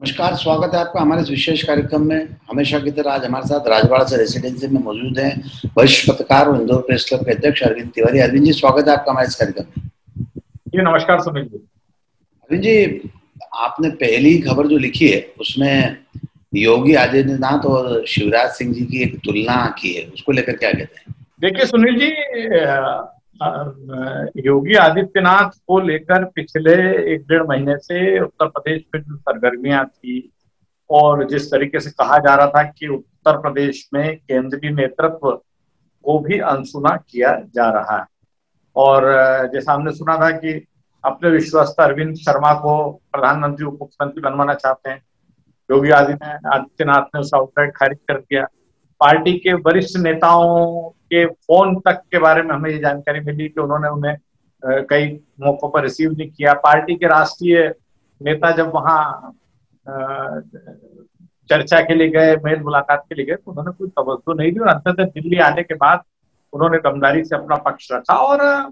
नमस्कार स्वागत है आपका हमारे इस विशेष कार्यक्रम में। हमेशा की तरह आज हमारे साथ राजवाड़ा से रेसिडेंसी में मौजूद हैं वरिष्ठ पत्रकार और इंदौर प्रेस क्लब के अध्यक्ष अरविंद तिवारी। अरविंद जी स्वागत है आपका हमारे इस कार्यक्रम में। जी नमस्कार सुनील जी। अरविंद जी आपने पहली खबर जो लिखी है उसमें योगी आदित्यनाथ और शिवराज सिंह जी की एक तुलना की है उसको लेकर क्या कहते हैं? देखिए सुनील जी योगी आदित्यनाथ को लेकर पिछले एक डेढ़ महीने से उत्तर प्रदेश में जो सरगर्मियाँ थी और जिस तरीके से कहा जा रहा था कि उत्तर प्रदेश में केंद्रीय नेतृत्व को भी अनसुना किया जा रहा है। और जैसा हमने सुना था कि अपने विश्वस्त अरविंद शर्मा को प्रधानमंत्री उप मुख्यमंत्री बनवाना चाहते हैं। योगी आदित्यनाथ ने उस आउटलेट खारिज कर दिया। पार्टी के वरिष्ठ नेताओं के फ़ोन तक के बारे में हमें ये जानकारी मिली कि उन्होंने उन्हें कई मौकों पर रिसीव नहीं किया। पार्टी के राष्ट्रीय नेता जब वहाँ चर्चा के लिए गए, मेल मुलाकात के लिए गए तो उन्होंने कोई तवज्जो नहीं दी और अंततः दिल्ली आने के बाद उन्होंने दमदारी से अपना पक्ष रखा और,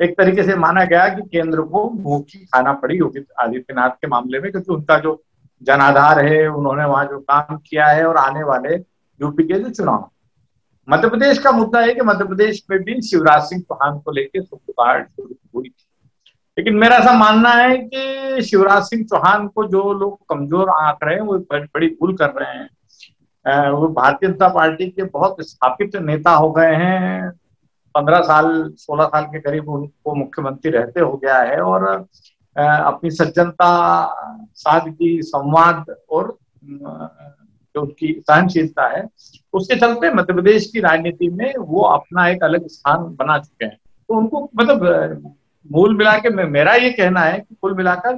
एक तरीके से माना गया कि केंद्र को की खाना पड़ी योगी आदित्यनाथ के मामले में, क्योंकि उनका जो जनाधार है, उन्होंने वहाँ जो काम किया है और आने वाले यूपी के जो चुनाव। मध्य प्रदेश का मुद्दा है कि मध्य प्रदेश में भी शिवराज सिंह चौहान को लेकर सुखुकाट शुरू हुई थी। लेकिन मेरा ऐसा मानना है कि शिवराज सिंह चौहान को जो लोग कमज़ोर आंक रहे हैं, वो बड़ी भूल कर रहे हैं। वो भारतीय जनता पार्टी के बहुत स्थापित नेता हो गए हैं। पंद्रह साल, सोलह साल के करीब उनको मुख्यमंत्री रहते हो गया है और अपनी सज्जनता, सादगी, संवाद और जो उनकी सहनशीलता है, उसके चलते मध्य प्रदेश की राजनीति में वो अपना एक अलग स्थान बना चुके हैं। तो उनको मतलब मूल मिला के मेरा ये कहना है कि कुल मिलाकर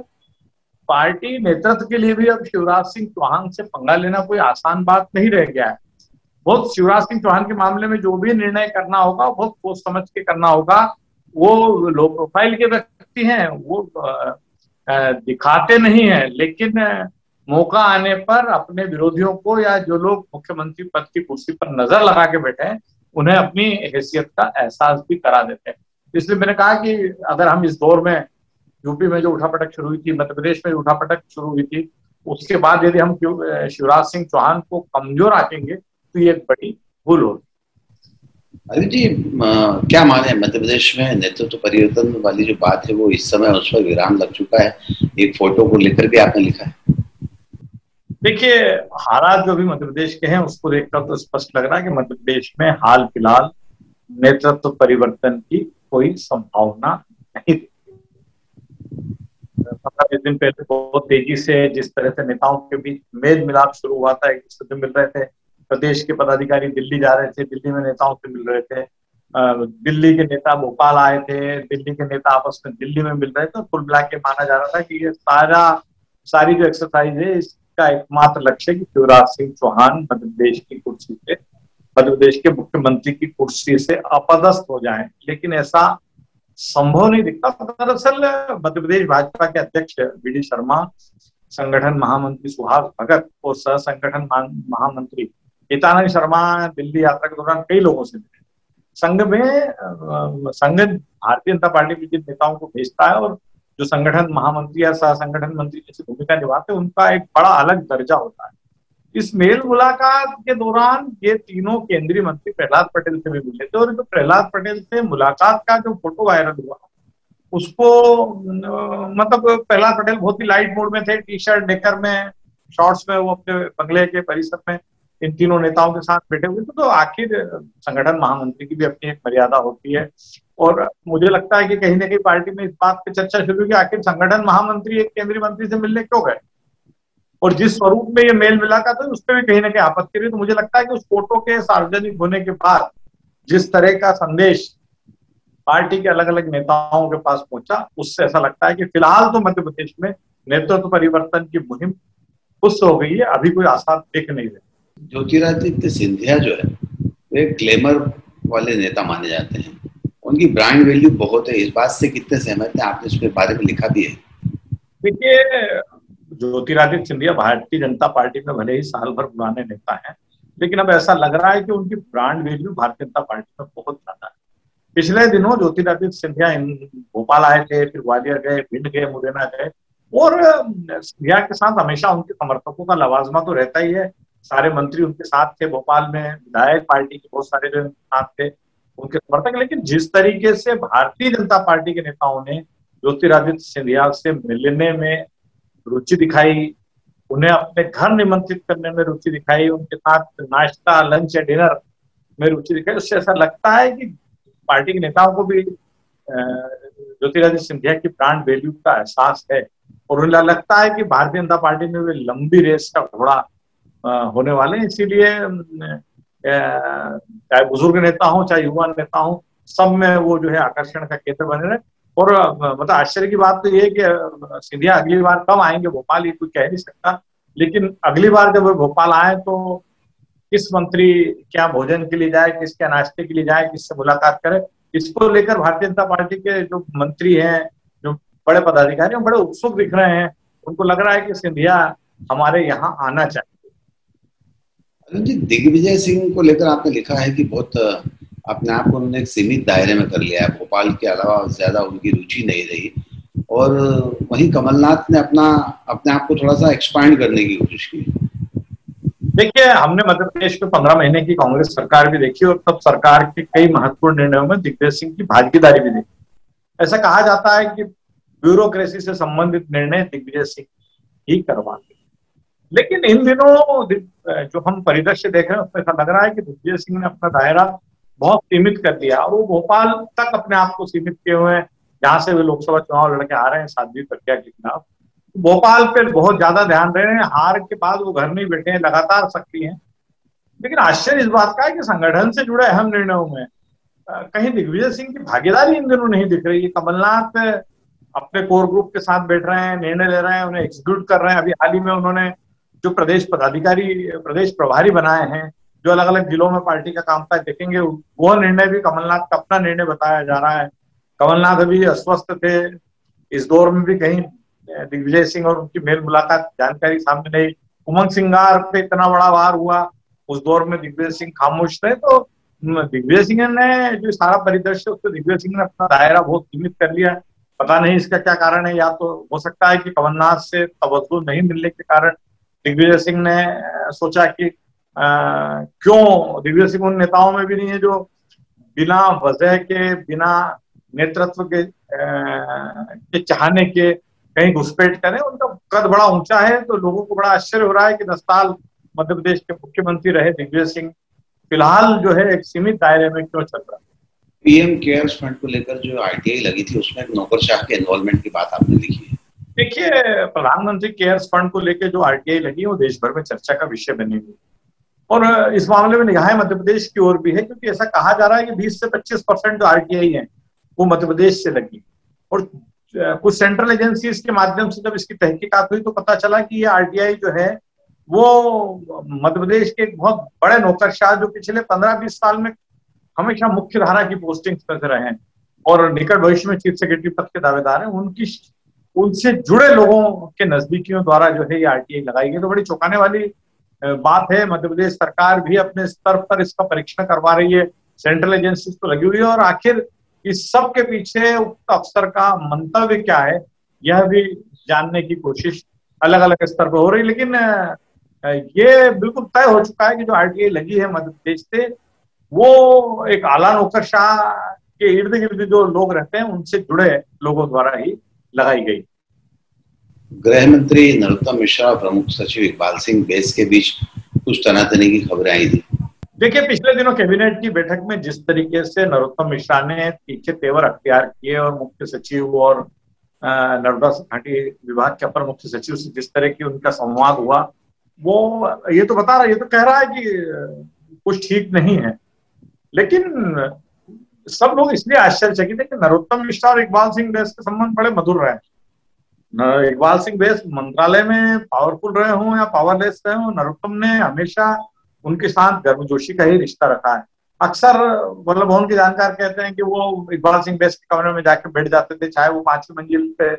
पार्टी नेतृत्व के लिए भी अब शिवराज सिंह चौहान से पंगा लेना कोई आसान बात नहीं रह गया है। बहुत शिवराज सिंह चौहान के मामले में जो भी निर्णय करना होगा, बहुत सोच समझ के करना होगा, वो लो प्रोफ़ाइल के व्यक्ति हैं, वो दिखाते नहीं है, लेकिन मौका आने पर अपने विरोधियों को या जो लोग मुख्यमंत्री पद की कुर्सी पर नज़र लगा के बैठे हैं, उन्हें अपनी हैसियत का एहसास भी करा देते हैं। इसलिए मैंने कहा कि अगर हम इस दौर में, यूपी में जो उठापटक शुरू हुई थी, मध्य प्रदेश में उठापटक शुरू हुई थी, उसके बाद यदि हम शिवराज सिंह चौहान को कमज़ोर आकेंगे तो ये एक बड़ी भूल होगी। अभी जी क्या माने मध्य प्रदेश में नेतृत्व तो परिवर्तन वाली जो बात है, वो इस समय उस पर विराम लग चुका है? एक फ़ोटो को लेकर भी आपने लिखा है। देखिए, हालात जो भी मध्य प्रदेश के हैं, उसको देखकर तो स्पष्ट लग रहा है कि मध्य प्रदेश में हाल फ़िलहाल नेतृत्व परिवर्तन की कोई संभावना नहीं पंद्रह दिन पहले बहुत तेज़ी से जिस तरह से नेताओं के बीच मेल मिलाप शुरू हुआ था, एक दूसरे से मिल रहे थे। प्रदेश के पदाधिकारी दिल्ली जा रहे थे, दिल्ली में नेताओं से मिल रहे थे। दिल्ली के नेता भोपाल आए थे, दिल्ली के नेता आपस में दिल्ली में मिल रहे थे। कुल मिला के माना जा रहा था कि ये सारा, सारी जो एक्सरसाइज है इसका एकमात्र लक्ष्य कि शिवराज सिंह चौहान मध्य प्रदेश की कुर्सी से मध्य प्रदेश के मुख्यमंत्री की कुर्सी से अपदस्थ हो जाए। लेकिन ऐसा संभव नहीं दिखता। दरअसल, मध्य प्रदेश भाजपा के अध्यक्ष बी शर्मा, संगठन महामंत्री सुहास भगत और सह संगठन महामंत्री हितानंद शर्मा दिल्ली यात्रा के दौरान कई लोगों से मिले। संघ में संघ भारतीय जनता पार्टी के नेताओं को भेजता है और जो संगठन महामंत्री या सह संगठन मंत्री जैसी भूमिका निभाते उनका एक बड़ा अलग दर्जा होता है। इस मेल मुलाकात के दौरान ये तीनों केंद्रीय मंत्री प्रहलाद पटेल से भी मिले थे और जो प्रहलाद पटेल से मुलाकात का जो फ़ोटो वायरल हुआ, उसको मतलब प्रहलाद पटेल बहुत ही लाइट मोड में थे टी शर्ट डेकर में शॉर्ट्स में, वो अपने बंगले के परिसर में इन तीनों नेताओं के साथ बैठे हुए थे तो आखिर संगठन महामंत्री की भी अपनी एक मर्यादा होती है। और मुझे लगता है कि कहीं ना कहीं पार्टी में इस बात पे चर्चा शुरू हुई आखिर संगठन महामंत्री एक केंद्रीय मंत्री से मिलने क्यों गए? और जिस स्वरूप में ये मेल मिला था तो उस पर भी कहीं ना कहीं आपत्ति रही। तो मुझे लगता है कि उस फ़ोटो के सार्वजनिक होने के बाद जिस तरह का संदेश पार्टी के अलग अलग नेताओं के पास पहुँचा, उससे ऐसा लगता है कि फ़िलहाल तो मध्य प्रदेश में नेतृत्व परिवर्तन की मुहिम खुश हो गई है। अभी कोई आसार देख नहीं रहे। ज्योतिरादित्य सिंधिया जो है, वे ग्लेमर वाले नेता माने जाते हैं। उनकी ब्रांड वैल्यू बहुत है। इस बात से कितने सहमत हैं? आपने उसके बारे में लिखा भी है। देखिए, ज्योतिरादित्य सिंधिया भारतीय जनता पार्टी में भले ही साल भर पुराने नेता हैं, लेकिन अब ऐसा लग रहा है कि उनकी brand value Bharatiya Janata party में बहुत ज़्यादा है। पिछले दिनों ज्योतिरादित्य सिंधिया भोपाल आए थे, फिर ग्वालियर गए, भिंड गए, मुरैना गए, और सिंधिया के साथ हमेशा उनके समर्थकों का लवाजमा तो रहता ही है। सारे मंत्री उनके साथ थे, भोपाल में विधायक पार्टी के बहुत सारे जो साथ थे, उनके समर्थक लेकिन जिस तरीके से भारतीय जनता पार्टी के नेताओं ने ज्योतिरादित्य सिंधिया से मिलने में रुचि दिखाई, उन्हें अपने घर निमंत्रित करने में रुचि दिखाई, उनके साथ नाश्ता लंच या डिनर में रुचि दिखाई, उससे ऐसा लगता है कि पार्टी के नेताओं को भी ज्योतिरादित्य सिंधिया की ब्रांड वैल्यू का एहसास है। और उन्हें लगता है कि भारतीय जनता पार्टी में वे लंबी रेस का घोड़ा होने वाले हैं, इसीलिए चाहे बुज़ुर्ग नेता हो, चाहे युवा नेता हो, सब में वो जो है आकर्षण का केंद्र बने रहे। और मतलब आश्चर्य की बात तो ये है कि सिंधिया अगली बार कब आएँगे? भोपाल ये कोई कह नहीं सकता। लेकिन अगली बार जब वो भोपाल आए तो किस मंत्री क्या भोजन के लिए जाए किस क्या नाश्ते के लिए जाए, किससे मुलाकात करे, इसको लेकर भारतीय जनता पार्टी के जो मंत्री हैं, जो बड़े पदाधिकारी हैं, बड़े उत्सुक दिख रहे हैं। उनको लग रहा है कि सिंधिया हमारे यहाँ आना चाहिए। जी, दिग्विजय सिंह को लेकर आपने लिखा है कि बहुत अपने आप को उन्होंने एक सीमित दायरे में कर लिया है। भोपाल के अलावा ज़्यादा उनकी रुचि नहीं रही। और वहीं कमलनाथ ने अपना, अपने आप को थोड़ा सा एक्सपांड करने की कोशिश की। देखिए, हमने मध्य प्रदेश में पंद्रह महीने की कांग्रेस सरकार भी देखी और तब सरकार के कई महत्वपूर्ण निर्णयों में दिग्विजय सिंह की भागीदारी भी देखी। ऐसा कहा जाता है कि ब्यूरोक्रेसी से संबंधित निर्णय दिग्विजय सिंह ही करवाते लेकिन इन दिनों जो हम परिदृश्य देख रहे हैं, उसमें ऐसा लग रहा है कि दिग्विजय सिंह ने अपना दायरा बहुत सीमित कर दिया और वो भोपाल तक अपने आप को सीमित किए हुए हैं। जहाँ से वे लोकसभा चुनाव लड़के आ रहे हैं, साध्वी प्रज्ञा के खिलाफ। भोपाल पर बहुत ज़्यादा ध्यान रहे हैं। हार के बाद वो घर नहीं बैठे हैं, लगातार सक्रिय हैं। लेकिन आश्चर्य इस बात का है कि संगठन से जुड़े अहम निर्णयों में कहीं दिग्विजय सिंह की भागीदारी इन दिनों नहीं दिख रही है। कमलनाथ अपने कोर ग्रुप के साथ बैठ रहे हैं, निर्णय ले रहे हैं, उन्हें एग्जीक्यूट कर रहे हैं। अभी हाल ही में उन्होंने जो प्रदेश पदाधिकारी प्रदेश प्रभारी बनाए हैं, जो अलग अलग जिलों में पार्टी का काम काज देखेंगे, वो निर्णय भी कमलनाथ का अपना निर्णय बताया जा रहा है। कमलनाथ अभी अस्वस्थ थे, इस दौर में भी कहीं दिग्विजय सिंह और उनकी मेल मुलाकात जानकारी सामने नहीं। उमंग सिंगार पे इतना बड़ा वार हुआ, उस दौर में दिग्विजय सिंह खामोश थे तो दिग्विजय सिंह ने जो सारा परिदृश्य, उसको दिग्विजय सिंह ने अपना दायरा बहुत सीमित कर लिया। पता नहीं इसका क्या कारण है, या तो हो सकता है कि कमलनाथ से तवज्जो नहीं मिलने के कारण दिग्विजय सिंह ने सोचा कि आ, क्यों दिग्विजय सिंह उन नेताओं में भी नहीं है जो बिना वजह के बिना नेतृत्व के, के चाहने के कहीं घुसपैठ करें। उनका कद बड़ा ऊँचा है तो लोगों को बड़ा आश्चर्य हो रहा है कि दस साल मध्य प्रदेश के मुख्यमंत्री रहे दिग्विजय सिंह। फ़िलहाल जो है एक सीमित दायरे में क्यों चल रहा है? पीएम केयर्स फंड को लेकर जो आरटीआई लगी थी उसमें नौकरशाह के इन्वॉल्वमेंट की बात आपने लिखी है। देखिए, प्रधानमंत्री केयर्स फंड को लेकर जो आरटीआई लगी है, वो देश भर में चर्चा का विषय बनी हुई और इस मामले में निगाहें मध्य प्रदेश की ओर भी है, क्योंकि ऐसा कहा जा रहा है कि 20 से 25 परसेंट जो आरटीआई है, वो मध्य प्रदेश से लगी और कुछ सेंट्रल एजेंसीज के माध्यम से जब इसकी तहकीकात हुई तो पता चला कि ये आरटीआई जो है, वो मध्य प्रदेश के एक बहुत बड़े नौकरशाह जो पिछले पंद्रह बीस साल में हमेशा मुख्य धारा की पोस्टिंग रहे हैं, और निकट भविष्य में चीफ सेक्रेटरी पद के दावेदार हैं, उनकी उनसे जुड़े लोगों के नजदीकियों द्वारा जो है ये आरटीआई लगाई गई। तो बड़ी चौंकाने वाली बात है, मध्य प्रदेश सरकार भी अपने स्तर पर इसका परीक्षण करवा रही है। सेंट्रल एजेंसी तो लगी हुई है और आखिर इस सब के पीछे उक्त अफसर का मंतव्य क्या है, यह भी जानने की कोशिश अलग अलग स्तर पर हो रही लेकिन ये बिल्कुल तय हो चुका है कि जो आरटीआई लगी है मध्य प्रदेश से, वो एक आला नौकरशाह के इर्द गिर्द जो लोग रहते हैं, उनसे जुड़े लोगों द्वारा ही लगाई गई। गृह मंत्री नरोत्तम मिश्रा और प्रमुख सचिव इकबाल सिंह बेस के बीच कुछ तनातनी की खबरें आई थी। देखिए, पिछले दिनों कैबिनेट की बैठक में जिस तरीके से नरोत्तम मिश्रा ने तीखे तेवर अख्तियार किए और मुख्य सचिव और नर्मदा घाटी विभाग के अपर मुख्य सचिव से जिस तरह की उनका संवाद हुआ, वो, ये तो बता रहा है ये तो कह रहा है कि कुछ ठीक नहीं है। लेकिन सब लोग इसलिए आश्चर्यचकित है कि नरोत्तम मिश्रा और इकबाल सिंह बैस के संबंध बड़े मधुर रहे इकबाल सिंह बैस मंत्रालय में पावरफुल रहे हों या पावरलेस रहे हों, नरोत्तम ने हमेशा उनके साथ गर्मजोशी का ही रिश्ता रखा है। अक्सर वल्लभ भवन के जानकार कहते हैं कि वो इकबाल सिंह बैस के कमरे में जाकर बैठ जाते थे, चाहे वो पांचवी मंजिल पे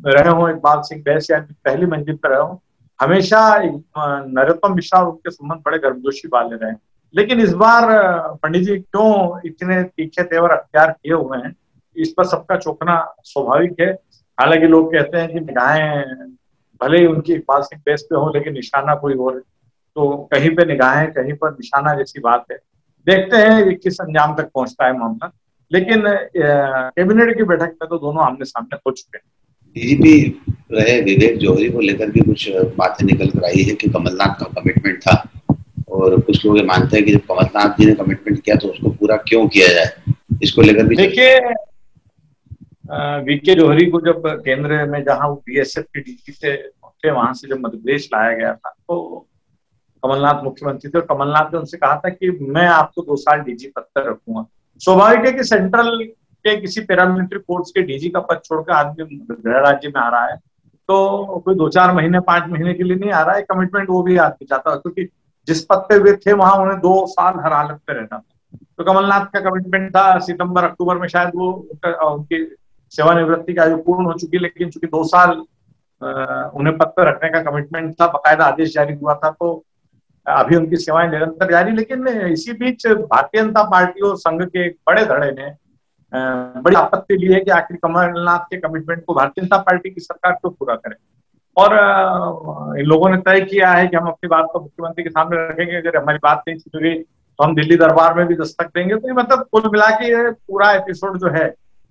रहे हो, इकबाल सिंह बैस या पहली मंजिल पे रहे हो। हमेशा नरोत्तम मिश्रा उनके संबंध बड़े गर्मजोशी वाले रहे। लेकिन इस बार पंडित जी क्यों इतने तीखे तेवर अख्तियार किए हुए हैं, इस पर सबका चौंकना स्वाभाविक है। हालाँकि लोग कहते हैं कि निगाहें भले ही उनकी सिंह बेस पे हो लेकिन निशाना कोई और तो कहीं पे निगाहें कहीं पर निशाना जैसी बात है। देखते हैं ये किस अंजाम तक पहुँचता है मामला। लेकिन कैबिनेट की बैठक में तो दोनों आमने सामने हो चुके हैं। डीजीपी रहे विवेक जौहरी को लेकर भी कुछ बातें निकल कर आई है कि कमलनाथ का कमिटमेंट था। और कुछ लोग ये मानते हैं कि जब कमलनाथ जी ने कमिटमेंट किया तो उसको पूरा क्यों किया जाए? इसको लेकर भी देखिए वीके जोहरी को जब केंद्र में जहाँ बीएसएफ के डीजी से थे, वहाँ से जब मध्यप्रदेश लाया गया था तो कमलनाथ मुख्यमंत्री थे और कमलनाथ ने उनसे कहा था कि मैं आपको दो साल डीजी पद पर रखूँगा। स्वाभाविक है कि सेंट्रल के किसी पैरामिलिट्री फोर्स के डीजी का पद छोड़कर आदमी गृह राज्य में आ रहा है तो कोई दो चार महीने, पाँच महीने के लिए नहीं आ रहा है। कमिटमेंट वो भी आदमी चाहता है, क्योंकि जिस पद पे वे थे, वहाँ उन्हें दो साल हर हालत पे रहना था। तो कमलनाथ का कमिटमेंट था, सितंबर, अक्टूबर में शायद वो उनकी सेवानिवृत्ति का आयु पूर्ण हो चुकी लेकिन चूँकि दो साल उन्हें पद पर रखने का कमिटमेंट था, बकायदा आदेश जारी हुआ था तो अभी उनकी सेवाएँ निरंतर जारी, लेकिन इसी बीच भारतीय जनता पार्टी और संघ के एक बड़े धड़े ने बड़ी आपत्ति ली है कि आखिर कमलनाथ के कमिटमेंट को भारतीय जनता पार्टी की सरकार क्यों तो पूरा करे? और इन लोगों ने तय किया है कि हम अपनी बात को मुख्यमंत्री के सामने रखेंगे, अगर हमारी बात नहीं सुनी तो हम दिल्ली दरबार में भी दस्तक देंगे। तो ये मतलब कुल मिला के पूरा एपिसोड जो है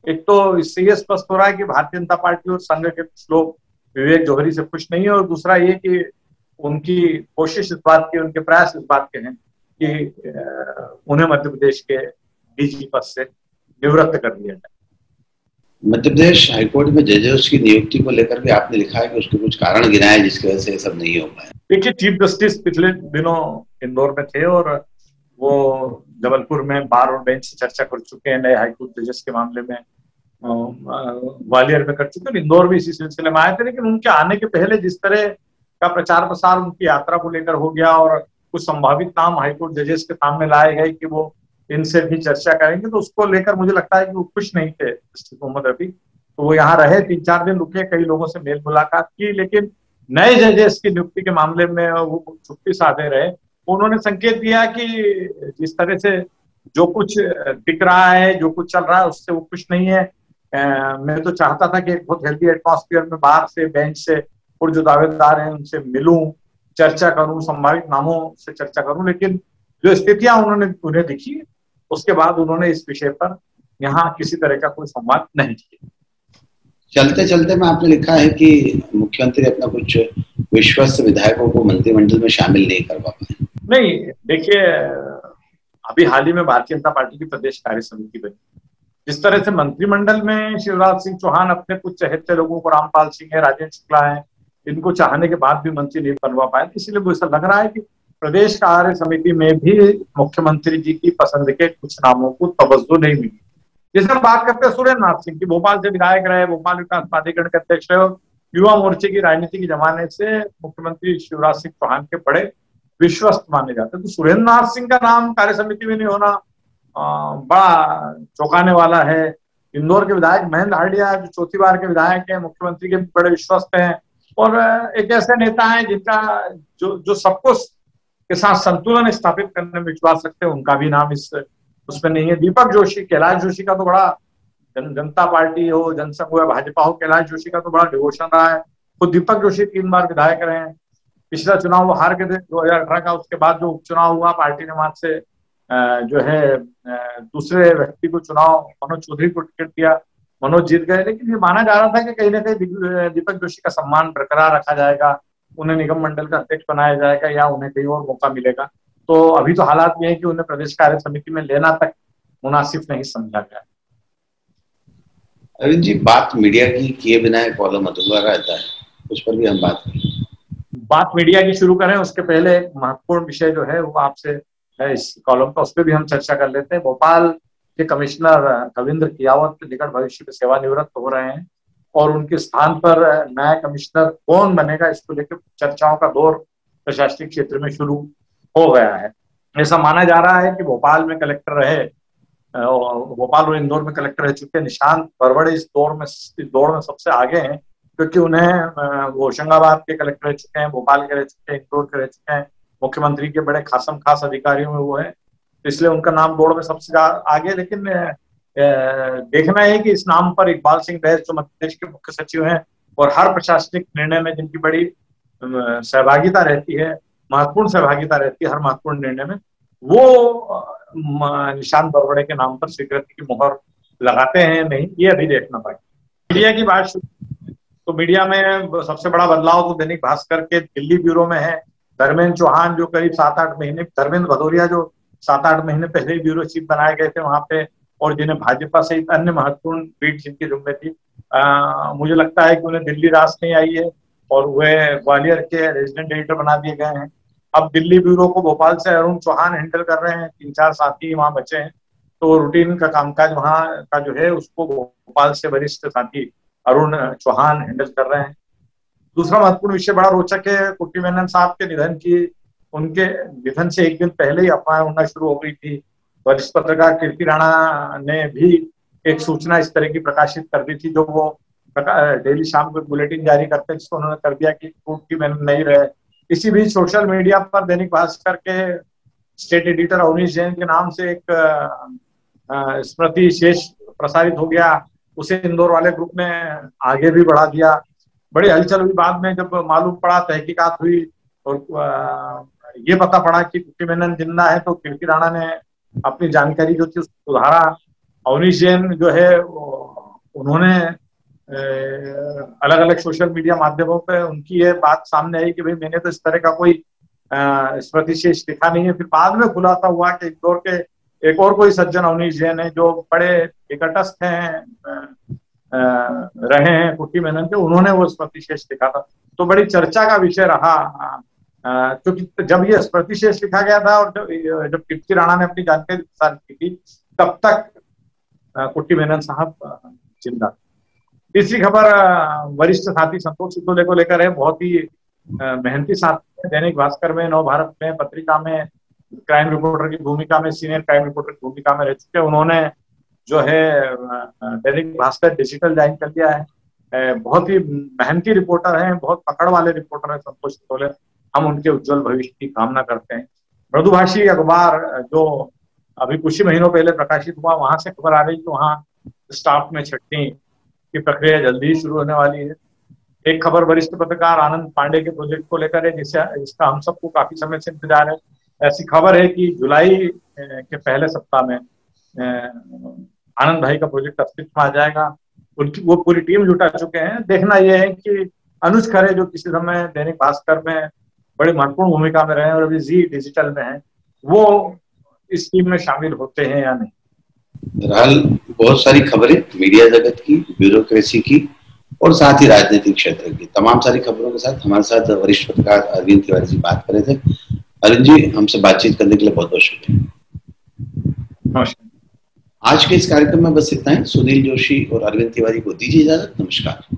एक तो इससे ये स्पष्ट हो रहा है कि भारतीय जनता पार्टी और संघ के कुछ लोग विवेक जौहरी से खुश नहीं है और दूसरा ये कि उनकी कोशिश इस बात की उनके प्रयास इस बात के हैं कि उन्हें मध्य प्रदेश के डीजी पद से निवृत्त कर दिया जाए। मध्य प्रदेश हाईकोर्ट में जजेस की नियुक्ति को लेकर भी आपने लिखा है कि उसके कुछ कारण गिनाए जिसकी वजह से सब नहीं हो पाया। देखिए चीफ जस्टिस पिछले दिनों इंदौर में थे और वो जबलपुर में बार और बेंच से चर्चा कर चुके हैं नए हाईकोर्ट जजेस के मामले में। ग्वालियर में कर चुके हैं इंदौर भी इसी सिलसिले में आए थे, लेकिन उनके आने के पहले जिस तरह का प्रचार प्रसार उनकी यात्रा को लेकर हो गया और कुछ संभावित नाम हाईकोर्ट जजेस के सामने लाए गए कि वो इनसे भी चर्चा करेंगे तो उसको लेकर मुझे लगता है कि वो खुश नहीं थे मोहम्मद रफी। तो वो यहाँ रहे, तीन चार दिन रुके, कई लोगों से मेल मुलाकात की, लेकिन नए जजेस की नियुक्ति के मामले में वो छुट्टी साधे रहे। उन्होंने संकेत दिया कि जिस तरह से जो कुछ दिख रहा है, जो कुछ चल रहा है, उससे वो खुश नहीं है। मैं तो चाहता था कि एक बहुत हेल्दी एटमॉस्फेयर में बाहर से बेंच से और जो दावेदार हैं उनसे मिलूं चर्चा करूँ संभावित नामों से चर्चा करूँ लेकिन जो स्थितियाँ उन्होंने उन्हें दिखी उसके बाद उन्होंने इस विषय पर यहाँ किसी तरह का कोई संवाद नहीं किया। चलते चलते में आपने लिखा है कि मुख्यमंत्री अपना कुछ विश्वस्त विधायकों को मंत्रिमंडल में शामिल नहीं कर पा पाए नहीं देखिए अभी हाल ही में भारतीय जनता पार्टी की प्रदेश कार्य समिति बनी। जिस तरह से मंत्रिमंडल में शिवराज सिंह चौहान अपने कुछ चहेते लोगों को, रामपाल सिंह है, राजेंद्र शुक्ला है, इनको चाहने के बाद भी मंत्री नहीं बनवा पाए इसलिए वो ऐसा लग रहा है कि प्रदेश कार्य समिति में भी मुख्यमंत्री जी की पसंद के कुछ नामों को तवज्जो नहीं मिली। जैसे हम बात करते हैं सुरेंद्र नाथ सिंह की, भोपाल से विधायक रहे, भोपाल विकास प्राधिकरण के अध्यक्ष रहे युवा मोर्चे की राजनीति के जमाने से मुख्यमंत्री शिवराज सिंह चौहान के बड़े विश्वस्त माने जाते हैं। तो सुरेंद्र नाथ सिंह का नाम कार्य समिति में नहीं होना बड़ा चौंकाने वाला है। इंदौर के विधायक महेंद्र हार्डिया जो चौथी बार के विधायक हैं मुख्यमंत्री के बड़े विश्वस्त हैं और एक ऐसे नेता हैं जिनका जो जो सबको के साथ संतुलन स्थापित करने में विश्वास रखते हैं उनका भी नाम इस उसमें नहीं है। दीपक जोशी कैलाश जोशी का तो बड़ा जन, जनता पार्टी हो जनसंघ हो भाजपा हो कैलाश जोशी का तो बड़ा डिवोशन रहा है। खुद दीपक जोशी तीन बार विधायक रहे हैं। पिछला चुनाव वो हार के थे दो हज़ार अठारह का उसके बाद जो उपचुनाव हुआ पार्टी ने वहाँ से जो है दूसरे व्यक्ति को चुनाव मनोज चौधरी को टिकट दिया मनोज जीत गए लेकिन ये माना जा रहा था कि कहीं ना कहीं दीपक जोशी का सम्मान बरकरार रखा जाएगा उन्हें निगम मंडल का अध्यक्ष बनाया जाएगा या उन्हें कहीं और मौका मिलेगा। तो अभी तो हालात ये है कि उन्हें प्रदेश कार्य समिति में लेना तक मुनासिब नहीं समझा गया। अरविंद जी बात मीडिया की किए बिना एक कॉलम अधूरा रहता है उस पर भी हम बात करें। बात मीडिया की शुरू करें उसके पहले एक महत्वपूर्ण विषय जो है वो आपसे है, इस कॉलम का उस पर भी हम चर्चा कर लेते हैं। भोपाल के कमिश्नर कविंद्र कियावत निकट भविष्य में सेवानिवृत्त हो रहे हैं और उनके स्थान पर नया कमिश्नर कौन बनेगा, इसको लेकर चर्चाओं का दौर प्रशासनिक क्षेत्र में शुरू हो गया है। ऐसा माना जा रहा है कि भोपाल में कलेक्टर रहे भोपाल और इंदौर में कलेक्टर रह चुके निशांत बरवड़े इस दौर में, इस दौर में सबसे आगे हैं, क्योंकि उन्हें होशंगाबाद के कलेक्टर रह चुके हैं, भोपाल के रह चुके हैं, इंदौर के रह चुके हैं। मुख्यमंत्री के बड़े खासम खास अधिकारियों में वो है। इसलिए उनका नाम दौड़ में सबसे आगे, लेकिन देखना है कि इस नाम पर इकबाल सिंह बैस जो मध्य प्रदेश के मुख्य सचिव हैं, और हर प्रशासनिक निर्णय में जिनकी बड़ी सहभागिता रहती है, महत्वपूर्ण सहभागिता रहती है हर महत्वपूर्ण निर्णय में, वो निशान बरवड़े के नाम पर स्वीकृति की मोहर लगाते हैं, नहीं, ये अभी देखना बाकी मीडिया की बात तो मीडिया में सबसे बड़ा बदलाव तो दैनिक भास्कर के दिल्ली ब्यूरो में है धर्मेंद्र चौहान जो करीब सात आठ महीने धर्मेंद्र भदौरिया जो सात आठ महीने पहले ब्यूरो चीफ बनाए गए थे वहाँ पे और जिन्हें भाजपा सहित अन्य महत्वपूर्ण पीठ जिनकी जुम्मे थी आ, मुझे लगता है कि उन्हें दिल्ली रास नहीं आई है और वह ग्वालियर के रेजिडेंट एडिटर बना दिए गए हैं। अब दिल्ली ब्यूरो को भोपाल से अरुण चौहान हैंडल कर रहे हैं तीन चार साथी वहाँ बचे हैं तो रूटीन का कामकाज वहाँ का जो है उसको भोपाल से वरिष्ठ साथी अरुण चौहान हैंडल कर रहे हैं। दूसरा महत्वपूर्ण विषय बड़ा रोचक है कुट्टी मेनन साहब के निधन की, उनके निधन से एक दिन पहले ही अफवाह उड़ना शुरू हो गई थी। वरिष्ठ पत्रकार कीर्ति राणा ने भी एक सूचना इस तरह की प्रकाशित कर दी थी, जो वो डेली शाम को बुलेटिन जारी करते जिसको उन्होंने कर दिया कि कुट्टी मेनन नहीं रहे। इसी बीच सोशल मीडिया पर दैनिक भास्कर के स्टेट एडिटर अवनीश जैन के नाम से एक स्मृति शेष प्रसारित हो गया। उसे इंदौर वाले ग्रुप ने आगे भी बढ़ा दिया। बड़ी हलचल हुई। बाद में जब मालूम पड़ा, तहकीकात हुई और ये पता पड़ा कि कुट्टी मेनन ज़िंदा है तो कीर्ति राणा ने अपनी जानकारी जो थी सुधारा। अवनीश जैन जो है उन्होंने अलग अलग सोशल मीडिया माध्यमों पे उनकी ये बात सामने आई कि भाई, मैंने तो इस तरह का कोई स्मृति शेष लिखा नहीं है। फिर बाद में खुलासा हुआ कि इंदौर के एक और कोई सज्जन अवनीश जैन है, जो बड़े निकटस्थ हैं रहे हैं कुट्टी मेनन के उन्होंने वो स्मृतिशेष लिखा था। तो बड़ी चर्चा का विषय रहा क्योंकि जब ये स्मृतिशेष लिखा गया था और जब जब राणा ने अपनी जानकारी प्रसारित की थी, तब तक कुट्टी मेनन साहब ज़िंदा तीसरी खबर वरिष्ठ साथी संतोष सिद्धोले को लेकर है। बहुत ही मेहनती साथी दैनिक भास्कर में, नव भारत में, पत्रिका में, क्राइम रिपोर्टर की भूमिका में, सीनियर क्राइम रिपोर्टर की भूमिका में रह चुके उन्होंने जो है दैनिक भास्कर डिजिटल ज्वाइन कर लिया है। बहुत ही मेहनती रिपोर्टर हैं, बहुत पकड़ वाले रिपोर्टर हैं संतोष टोले हम उनके उज्जवल भविष्य की कामना करते हैं। मृदुभाषी अखबार जो अभी कुछ ही महीनों पहले प्रकाशित हुआ, वहाँ से खबर आ रही कि वहाँ स्टाफ में छटनी की प्रक्रिया जल्दी ही शुरू होने वाली है। एक खबर वरिष्ठ पत्रकार आनंद पांडे के प्रोजेक्ट को लेकर है जिससे जिसका हम सबको काफ़ी समय से इंतज़ार है। ऐसी खबर है कि जुलाई के पहले सप्ताह में आनंद भाई का प्रोजेक्ट अस्तित्व में आ जाएगा। उनकी वो पूरी टीम जुटा चुके हैं। देखना यह है कि अनुज खरे जो किसी समय दैनिक भास्कर में बड़ी महत्वपूर्ण भूमिका में रहे और अभी जी डिजिटल में है वो इस टीम में शामिल होते हैं या नहीं? बहरहाल बहुत सारी खबरें मीडिया जगत की ब्यूरोक्रेसी की और साथ ही राजनीतिक क्षेत्र की। तमाम सारी खबरों के साथ हमारे साथ वरिष्ठ पत्रकार अरविंद तिवारी जी बात कर रहे थे। अरविंद जी हमसे बातचीत करने के लिए बहुत बहुत शुक्रिया आज के इस कार्यक्रम में बस इतना है। सुनील जोशी और अरविंद तिवारी को दीजिए इजाज़त। नमस्कार।